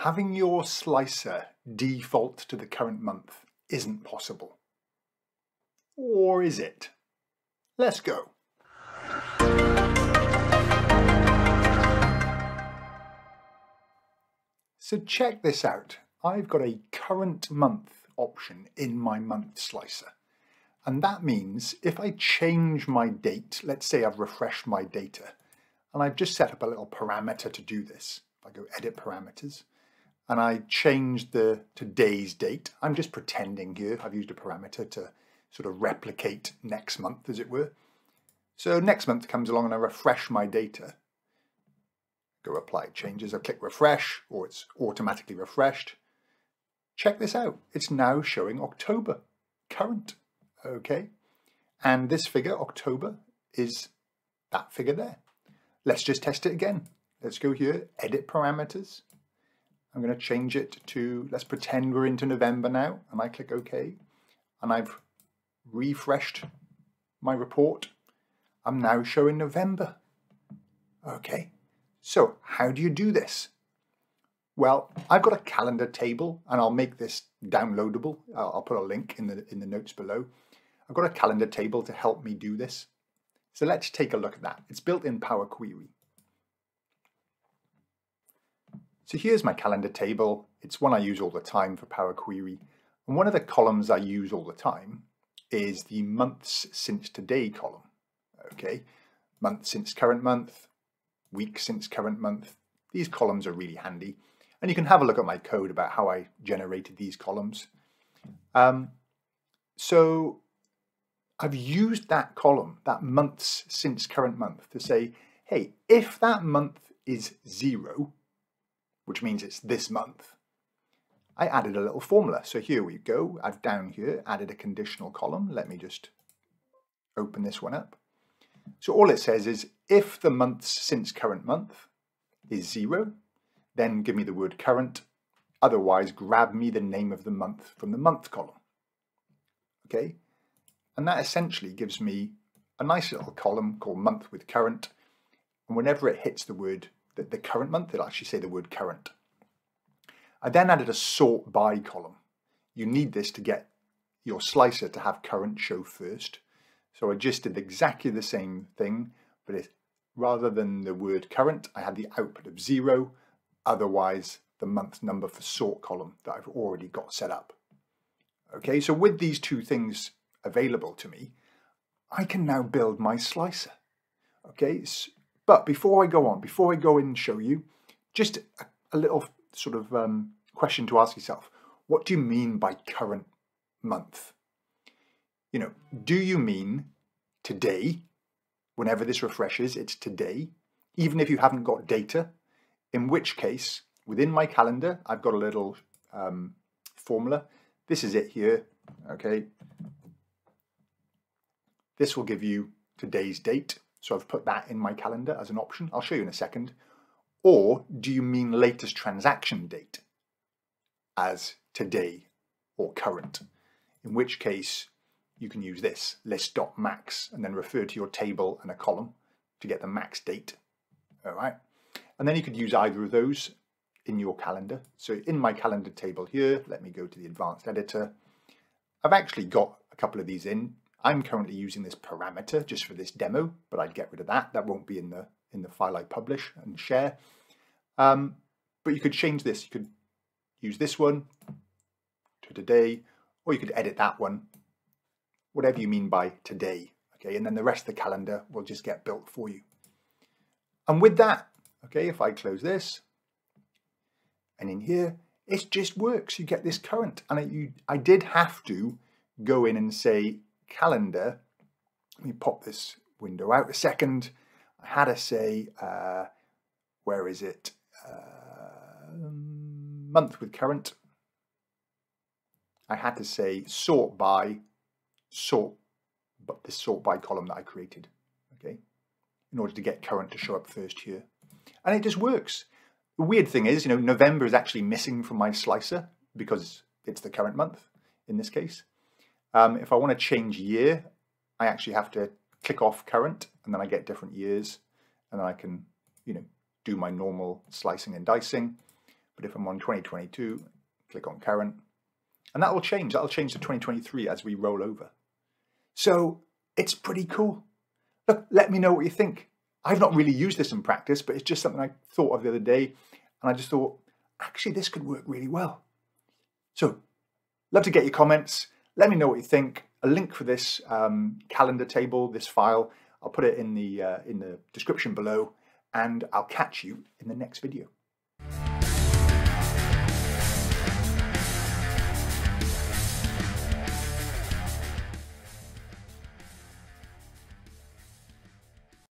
having your slicer default to the current month isn't possible. Or is it? Let's go. So check this out. I've got a current month option in my month slicer. And that means if I change my date, let's say I've refreshed my data, and I've just set up a little parameter to do this. If I go edit parameters, and I change the today's date, I'm just pretending here, I've used a parameter to sort of replicate next month as it were. So next month comes along and I refresh my data. Go apply changes, I click refresh or it's automatically refreshed. Check this out, it's now showing October, current, okay? And this figure, October, is that figure there. Let's just test it again. Let's go here, edit parameters. I'm going to change it to, let's pretend we're into November now, and I click OK. And I've refreshed my report. I'm now showing November. Okay, so how do you do this? Well, I've got a calendar table, and I'll make this downloadable. I'll, put a link in the, in the notes below. I've got a calendar table to help me do this. So let's take a look at that. It's built in Power Query. So here's my calendar table. It's one I use all the time for Power Query. And one of the columns I use all the time is the months since today column. Okay, month since current month, week since current month. These columns are really handy. And you can have a look at my code about how I generated these columns. Um, so I've used that column, that months since current month, to say, hey, if that month is zero, which means it's this month, I added a little formula. So here we go. I've down here added a conditional column. Let me just open this one up. So all it says is if the months since current month is zero, then give me the word current. Otherwise, grab me the name of the month from the month column. Okay, and that essentially gives me a nice little column called month with current. And whenever it hits the word the, the current month, it'll actually say the word current. I then added a sort by column. You need this to get your slicer to have current show first. So I just did exactly the same thing, but it, rather than the word current, I had the output of zero, otherwise the month number for sort column that I've already got set up. Okay, so with these two things available to me, I can now build my slicer. Okay, but before I go on, before I go in and show you, just a, a little sort of um, question to ask yourself. What do you mean by current month? You know, do you mean today, whenever this refreshes, it's today, even if you haven't got data, in which case, within my calendar, I've got a little um, formula. This is it here, okay? This will give you today's date. So I've put that in my calendar as an option. I'll show you in a second. Or do you mean latest transaction date as today or current? In which case you can use this list.max and then refer to your table and a column to get the max date. All right. And then you could use either of those in your calendar. So in my calendar table here, let me go to the advanced editor. I've actually got a couple of these in I'm currently using this parameter just for this demo, but I'd get rid of that. That won't be in the in the file I publish and share. Um, but you could change this. You could use this one to today, or you could edit that one, whatever you mean by today. Okay, and then the rest of the calendar will just get built for you. And with that, okay, if I close this, and in here, it just works. You get this current. And I, you, I did have to go in and say calendar, let me pop this window out a second. I had to say, uh, where is it? Uh, month with current. I had to say sort by, sort, but this sort by column that I created, okay, in order to get current to show up first here. And it just works. The weird thing is, you know, November is actually missing from my slicer because it's the current month in this case. Um, if I want to change year, I actually have to click off current and then I get different years and then I can, you know, do my normal slicing and dicing. But if I'm on 2022, click on current, and that will change. That'll change to 2023 as we roll over. So it's pretty cool. Look, let me know what you think. I've not really used this in practice, but it's just something I thought of the other day. And I just thought, actually, this could work really well. So, love to get your comments. Let me know what you think. A link for this um, calendar table, this file, I'll put it in the, uh, in the description below, and I'll catch you in the next video.